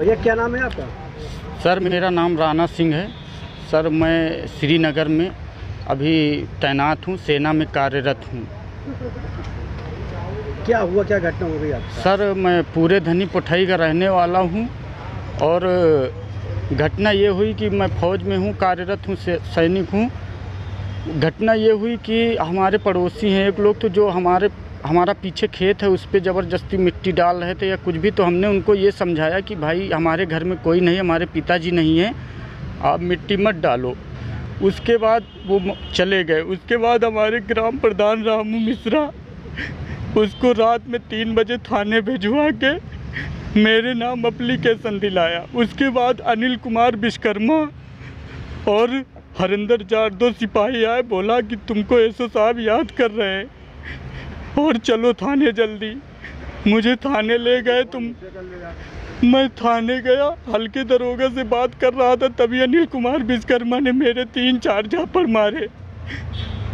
भैया क्या नाम है आपका? सर मेरा नाम राणा सिंह है। सर मैं श्रीनगर में अभी तैनात हूँ सेना में कार्यरत हूँ। क्या हुआ क्या घटना हो गई आपका? सर मैं पूरे धनी पुठई का रहने वाला हूँ और घटना ये हुई कि मैं फ़ौज में हूँ कार्यरत हूँ सैनिक हूँ। घटना ये हुई कि हमारे पड़ोसी हैं एक लोग तो जो हमारे हमारा पीछे खेत है, उस पर ज़बरदस्ती मिट्टी डाल रहे थे या कुछ भी तो हमने उनको ये समझाया कि भाई, हमारे घर में कोई नहीं, हमारे पिताजी नहीं हैं, आप मिट्टी मत डालो। उसके बाद वो चले गए। उसके बाद हमारे ग्राम प्रधान रामू मिश्रा उसको रात में तीन बजे थाने भिजवा के मेरे नाम अप्लीकेशन दिलाया। उसके बाद अनिल कुमार विश्वकर्मा और हरिंदर जाट दो सिपाही आए, बोला कि तुमको एसओ साहब याद कर रहे हैं। और चलो थाने जल्दी। मुझे थाने ले गए तुम। मैं थाने गया, हल्के दरोगा से बात कर रहा था, तभी अनिल कुमार विश्वकर्मा ने मेरे तीन चार झापड़ मारे।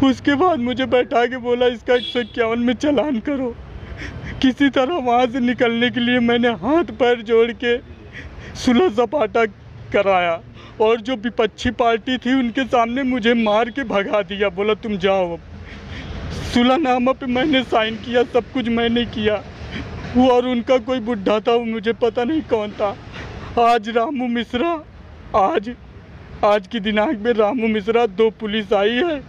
उसके बाद मुझे बैठा के बोला, इसका एक सौ इक्यावन में चलान करो। किसी तरह वहाँ से निकलने के लिए मैंने हाथ पैर जोड़ के सुलह सपाटा कराया और जो विपक्षी पार्टी थी उनके सामने मुझे मार के भगा दिया। बोला, तुम जाओ अब। सुलहनामा पे मैंने साइन किया, सब कुछ मैंने किया। वो और उनका कोई बुढ़ा था, वो मुझे पता नहीं कौन था। आज रामू मिश्रा, आज आज की दिनांक में रामू मिश्रा दो पुलिस आई है।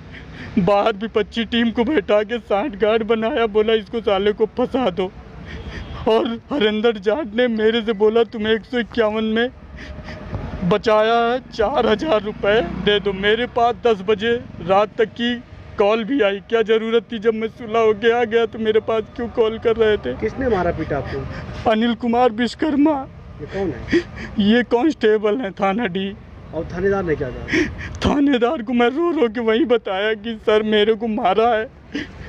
बाहर भी पच्ची टीम को बैठा के साठ गार्ड बनाया, बोला, इसको साले को फंसा दो। और हरिंदर जाट ने मेरे से बोला, तुम्हें एक सौ इक्यावन में बचाया है, चार हज़ार रुपये दे दो। मेरे पास दस बजे रात तक की कॉल भी आई। क्या ज़रूरत थी जब मैं सुलह हो गया गया तो मेरे पास क्यों कॉल कर रहे थे? किसने मारा पीटा आपको? अनिल कुमार विश्वकर्मा। ये कौन है? ये कांस्टेबल हैं थाना डी। और थानेदार ने क्या कहा? थानेदार को मैं रो रो के वही बताया कि सर मेरे को मारा है।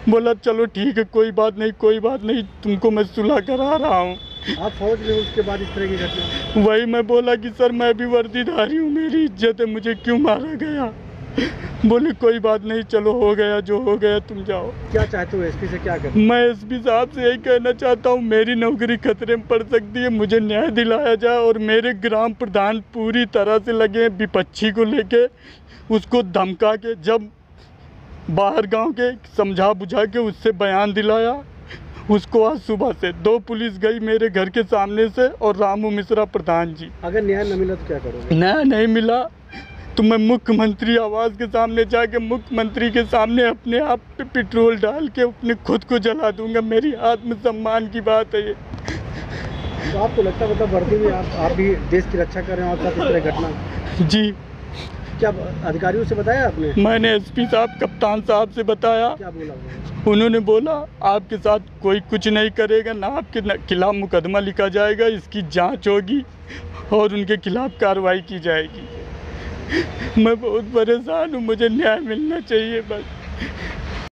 बोला चलो ठीक है कोई बात नहीं कोई बात नहीं तुमको मैं सुलह करा रहा हूँ। आप फौज में उसके बाद इस तरह की घटना? वही मैं बोला कि सर मैं भी वर्दीधारी हूँ मेरी इज़्ज़त है मुझे क्यों मारा गया? बोले कोई बात नहीं चलो हो गया जो हो गया तुम जाओ। क्या चाहते हो एसपी से क्या करते मैं एसपी साहब से यही कहना चाहता हूँ मेरी नौकरी खतरे में पड़ सकती है मुझे न्याय दिलाया जाए और मेरे ग्राम प्रधान पूरी तरह से लगे हैं विपक्षी को लेके उसको धमका के जब बाहर गाँव के समझा बुझा के उससे बयान दिलाया उसको आज सुबह से दो पुलिस गई मेरे घर के सामने से और रामू मिश्रा प्रधान जी। अगर न्याय न मिला तो क्या करोगे? न्याय नहीं मिला तो मैं मुख्यमंत्री आवास के सामने जाके मुख्यमंत्री के सामने अपने आप पे पेट्रोल डाल के अपने खुद को जला दूँगा। मेरी आत्मसम्मान की बात है ये। तो आपको लगता है मतलब वर्दी में आप आप भी देश की रक्षा कर रहे हैं और साथ तरह घटना? जी। क्या अधिकारियों से बताया आपने? मैंने एसपी साहब कप्तान साहब से बताया। क्या बोला? उन्होंने बोला आपके साथ कोई कुछ नहीं करेगा ना आपके खिलाफ मुकदमा लिखा जाएगा इसकी जाँच होगी और उनके खिलाफ कार्रवाई की जाएगी। मैं बहुत परेशान हूँ मुझे न्याय मिलना चाहिए बस।